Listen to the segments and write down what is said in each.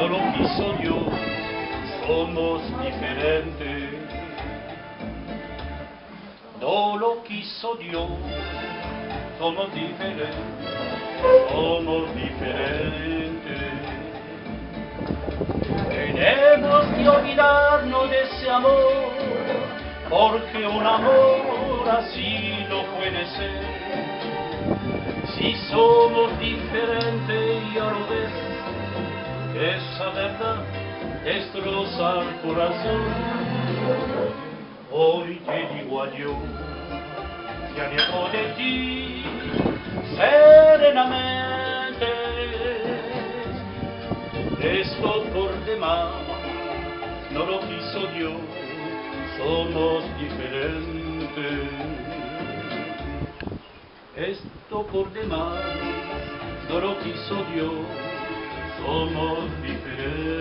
no lo quiso Dios, somos diferentes. No lo quiso Dios, somos diferentes, somos diferentes. Tenemos que olvidarnos de ese amor, porque un amor así no puede ser. Si somos diferentes, ya lo ves, esa verdad destroza el corazón. Hoy te digo adiós, ya lejos de ti, serenamente. Esto por demás no lo quiso Dios, somos diferentes. Esto por demás no lo quiso Dios, somos diferentes.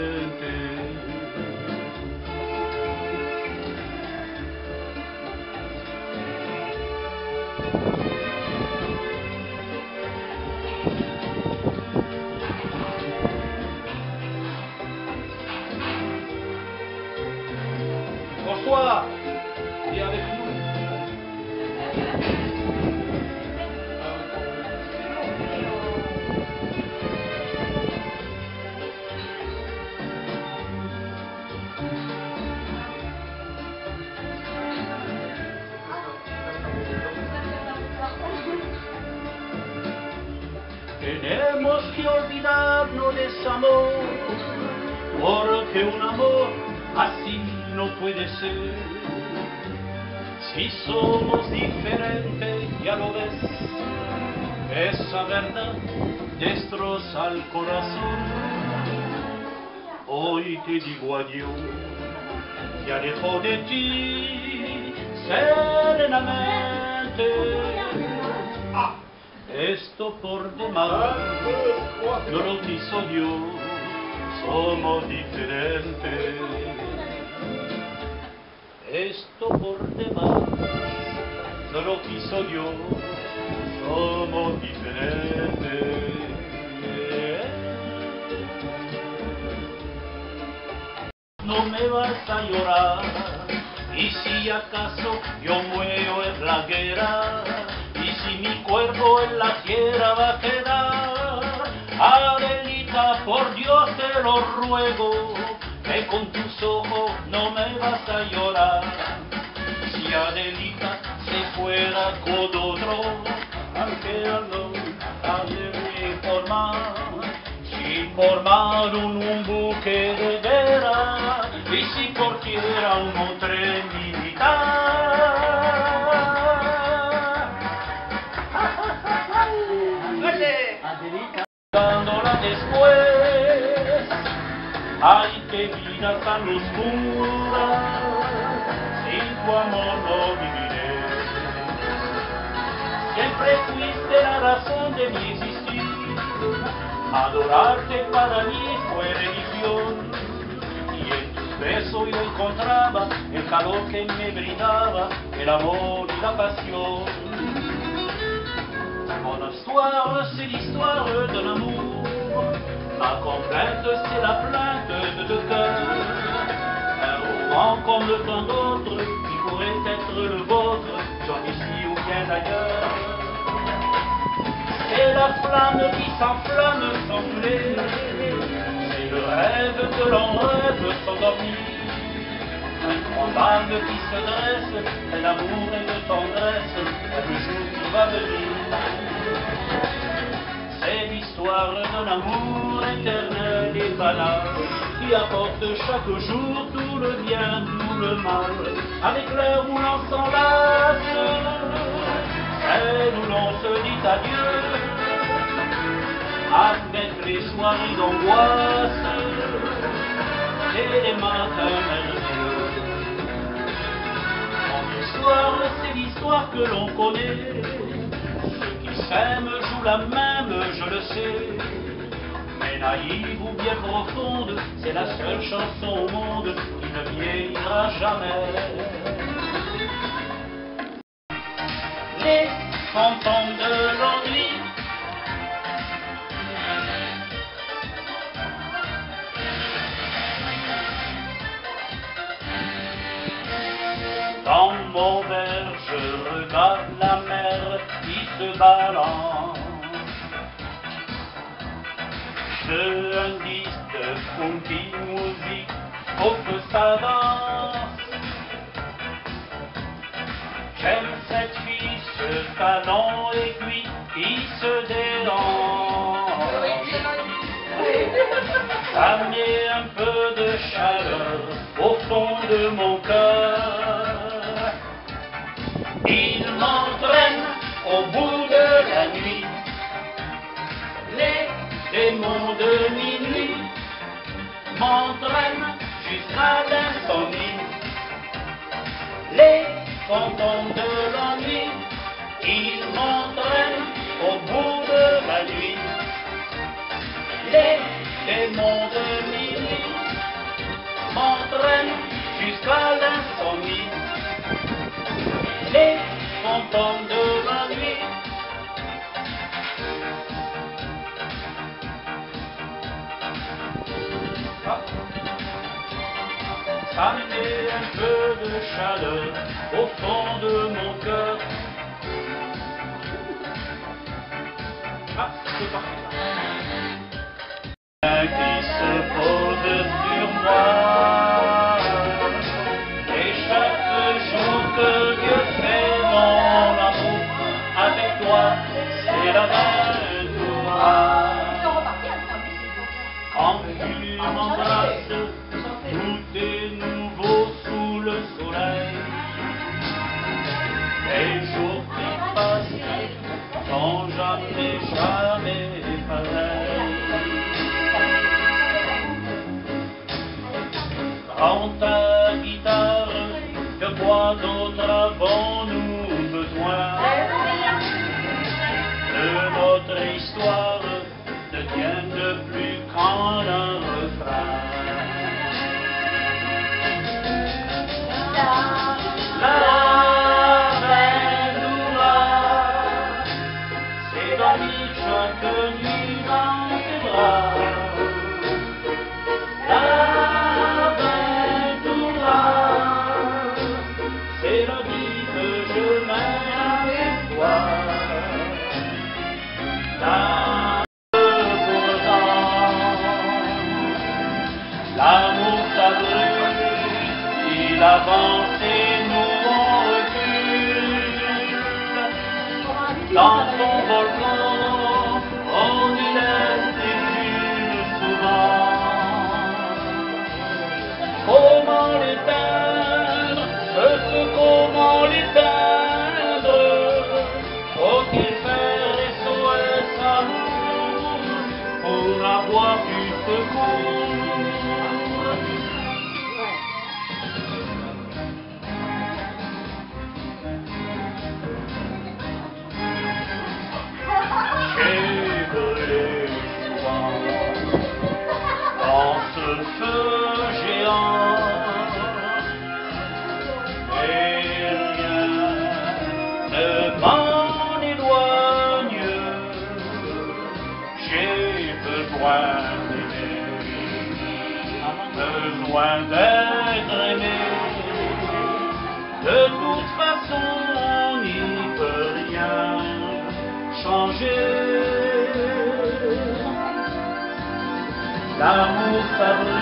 Puede ser. Si somos diferentes, ya lo ves, esa verdad destroza el corazón. Hoy te digo adiós, ya lejos de ti, serenamente. Ah, esto por demás no lo quiso Dios, somos diferentes. Esto por demás no lo quiso Dios, somos diferentes. No me vas a llorar, y si acaso yo muero en la guerra, y si mi cuerpo en la tierra va a quedar, Adelita, por Dios te lo ruego, que con tus ojos no me vas a llorar. Si Adelita se fuera con otro, aunque no de formar, si formaron un buque de guerra, y si tierra un tren militar. Dándola después, ay que vida tan oscura, sin tu amor no viviré. Siempre fuiste la razón de mi existir, adorarte para mí fue religión, y en tus besos yo encontraba el calor que me brindaba, el amor y la pasión. Mon histoire, c'est l'histoire d'un amour. Ma complainte, c'est la plainte de deux cœurs. Un roman comme tant d'autres, qui pourrait être le vôtre, soit ici ou bien d'ailleurs. C'est la flamme qui s'enflamme sans couler. C'est le rêve que l'on rêve sans dormir. Un grand qui se dresse, c'est l'amour et de tendresse, le jour qui va venir. C'est l'histoire d'un amour éternel et banal qui apporte chaque jour tout le bien, tout le mal. Avec l'heure où l'on s'enlace, celle où l'on se dit adieu. Avec les soirées d'angoisse et les matins merveilleux. Mon histoire, c'est l'histoire que l'on connaît. Ceux qui s'aiment la même, je le sais. Mais naïve ou bien profonde, c'est la seule chanson au monde qui ne vieillira jamais. Les fantômes de l'ennui une petite musique que ça danse. J'aime cette fille, ce ballon aiguille qui se dérange. Ça un peu de chaleur. fantôme de l'ennui, il m'entraîne au bout de la nuit. Les démons de minuit m'entraînent jusqu'à l'insomnie. Les fantômes de la nuit. Ah. Ça un peu chaleur au fond de mon cœur. Ah, c'est parti. thank you loin d'être aimé. De toute façon, on n'y peut rien changer. L'amour fabrique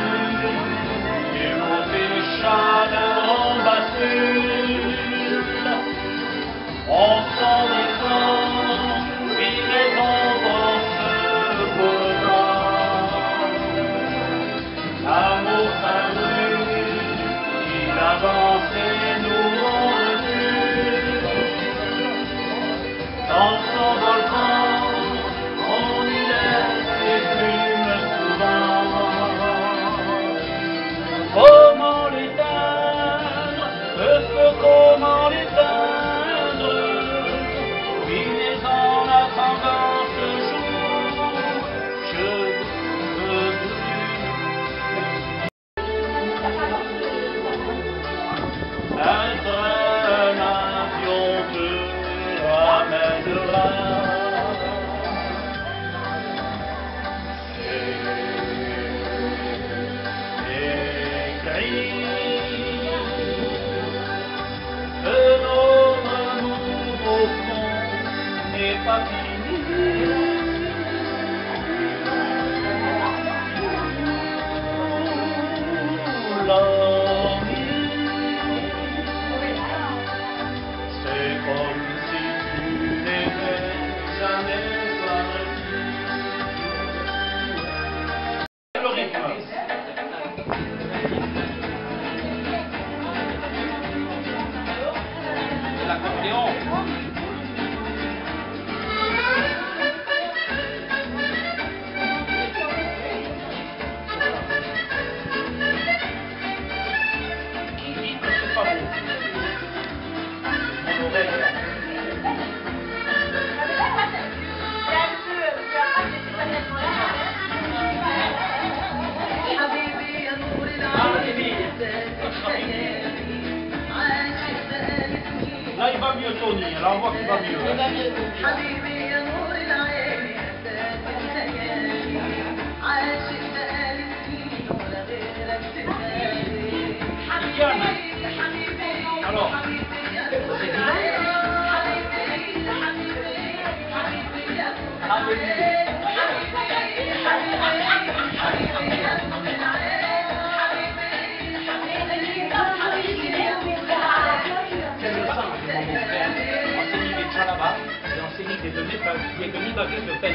partager ce pain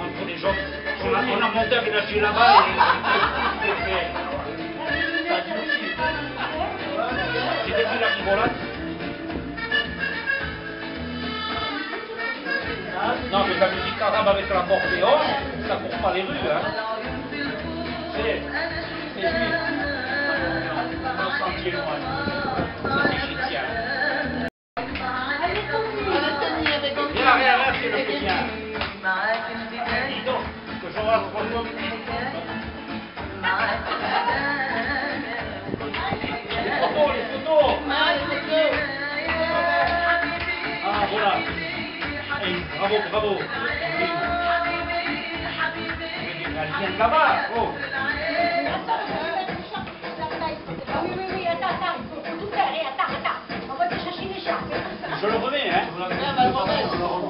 entre les gens. On a, on a monté avec la chine là-bas et... Ça dit aussi. C'était plus la rigolade. Non, mais la musique arabe avec la porte l'accordéon, ça ne court pas les rues, hein. C'est... C'est lui. Non, ça bravo, bravo. Elle vient de là-bas. Oh. Oui, oui, oui, attends, attends, il faut, tout faire, attends, attends. On va te chercher les chats. Je le remets, hein. Ah, bah,